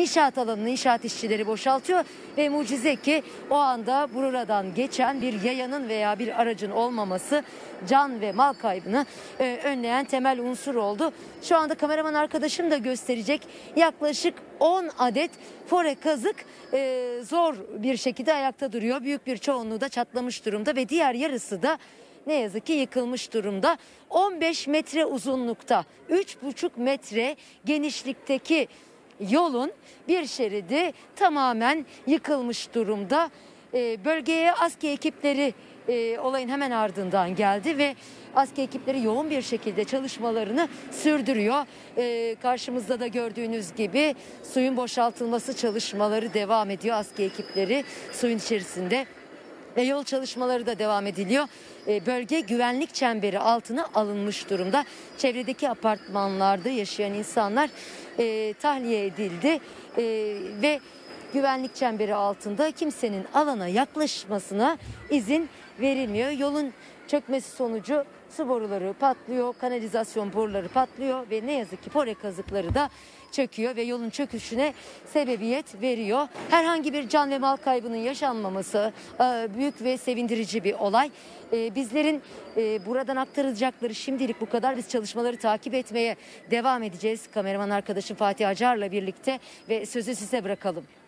inşaat alanını inşaat işçileri boşaltıyor ve mucize ki o anda buradan geçen bir yayanın veya bir aracın olmaması can ve mal kaybını e, önleyen temel unsur oldu. Şu anda kameraman arkadaşım da gösterecek yaklaşık 10 adet fore kazık e, zor bir şekilde ayakta duruyor. Büyük bir çoğunluğu da çatlamış durumda ve diğer yarısı da ne yazık ki yıkılmış durumda. 15 metre uzunlukta, 3,5 metre genişlikteki yolun bir şeridi tamamen yıkılmış durumda. Ee, bölgeye ASKİ ekipleri e, olayın hemen ardından geldi ve ASKİ ekipleri yoğun bir şekilde çalışmalarını sürdürüyor. Ee, karşımızda da gördüğünüz gibi suyun boşaltılması çalışmaları devam ediyor. ASKİ ekipleri suyun içerisinde ve yol çalışmaları da devam ediliyor. E, Bölge güvenlik çemberi altına alınmış durumda. Çevredeki apartmanlarda yaşayan insanlar e, tahliye edildi E, ve güvenlik çemberi altında kimsenin alana yaklaşmasına izin verilmiyor. Yolun çökmesi sonucu su boruları patlıyor, kanalizasyon boruları patlıyor ve ne yazık ki pore kazıkları da çöküyor ve yolun çöküşüne sebebiyet veriyor. Herhangi bir can ve mal kaybının yaşanmaması e, büyük ve sevindirici bir olay. E, Bizlerin e, buradan aktaracakları şimdilik bu kadar. Biz çalışmaları takip etmeye devam edeceğiz. Kameraman arkadaşım Fatih Acar'la birlikte ve sözü size bırakalım.